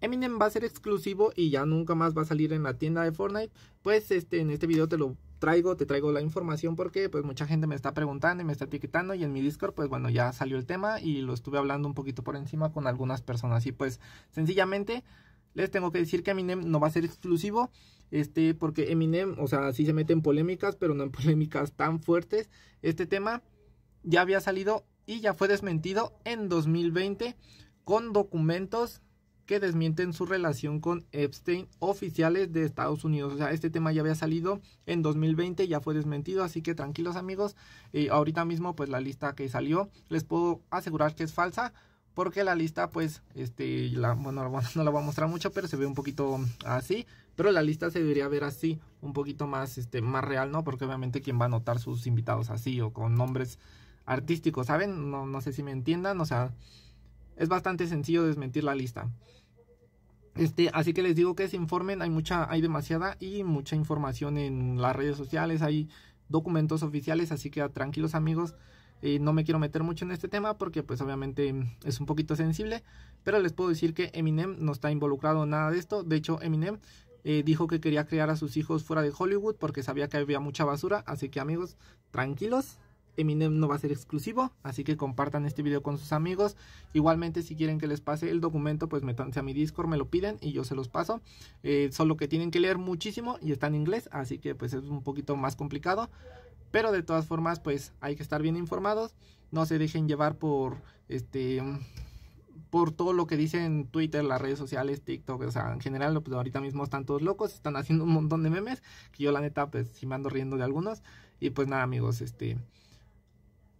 Eminem va a ser exclusivo y ya nunca más va a salir en la tienda de Fortnite. Pues este en este video te lo traigo, te traigo la información porque pues mucha gente me está preguntando y me está etiquetando y en mi Discord pues bueno ya salió el tema y lo estuve hablando un poquito por encima con algunas personas y pues sencillamente les tengo que decir que Eminem no va a ser exclusivo, este porque Eminem, o sea, sí se mete en polémicas, pero no en polémicas tan fuertes. Este tema ya había salido y ya fue desmentido en 2020 con documentos que desmienten su relación con Epstein oficiales de Estados Unidos. O sea, este tema ya había salido en 2020, ya fue desmentido, así que tranquilos amigos. Eh, ahorita mismo, pues la lista que salió, les puedo asegurar que es falsa. Porque la lista, pues, este, bueno, no la voy a mostrar mucho, pero se ve un poquito así. Pero la lista se debería ver así, un poquito más, este, más real, ¿no? Porque obviamente quien va a notar sus invitados así o con nombres artísticos, ¿saben? No, no sé si me entiendan, o sea, es bastante sencillo desmentir la lista. Este, así que les digo que se informen, hay mucha, hay demasiada y mucha información en las redes sociales, hay documentos oficiales, así que tranquilos amigos, eh, no me quiero meter mucho en este tema porque pues obviamente es un poquito sensible, pero les puedo decir que Eminem no está involucrado en nada de esto, de hecho Eminem eh, dijo que quería criar a sus hijos fuera de Hollywood porque sabía que había mucha basura, así que amigos, tranquilos, Eminem no va a ser exclusivo, así que compartan este video con sus amigos. Igualmente si quieren que les pase el documento, pues métanse a mi Discord, me lo piden y yo se los paso. Eh, solo que tienen que leer muchísimo y está en inglés, así que pues es un poquito más complicado. Pero de todas formas, pues hay que estar bien informados. No se dejen llevar por este por todo lo que dicen Twitter, las redes sociales, TikTok, o sea, en general, pues ahorita mismo están todos locos, están haciendo un montón de memes, que yo la neta, pues sí me ando riendo de algunos. Y pues nada, amigos, este,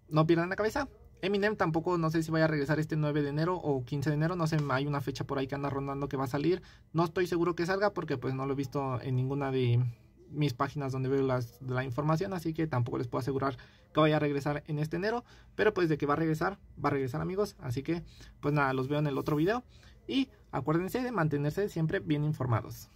no pierdan la cabeza. Eminem tampoco, no sé si vaya a regresar este 9 de enero o 15 de enero, no sé, hay una fecha por ahí que anda rondando que va a salir. No estoy seguro que salga porque pues no lo he visto en ninguna de mis páginas donde veo las, la información, así que tampoco les puedo asegurar que vaya a regresar en este enero, pero pues de que va a regresar, va a regresar amigos, así que pues nada, los veo en el otro video y acuérdense de mantenerse siempre bien informados.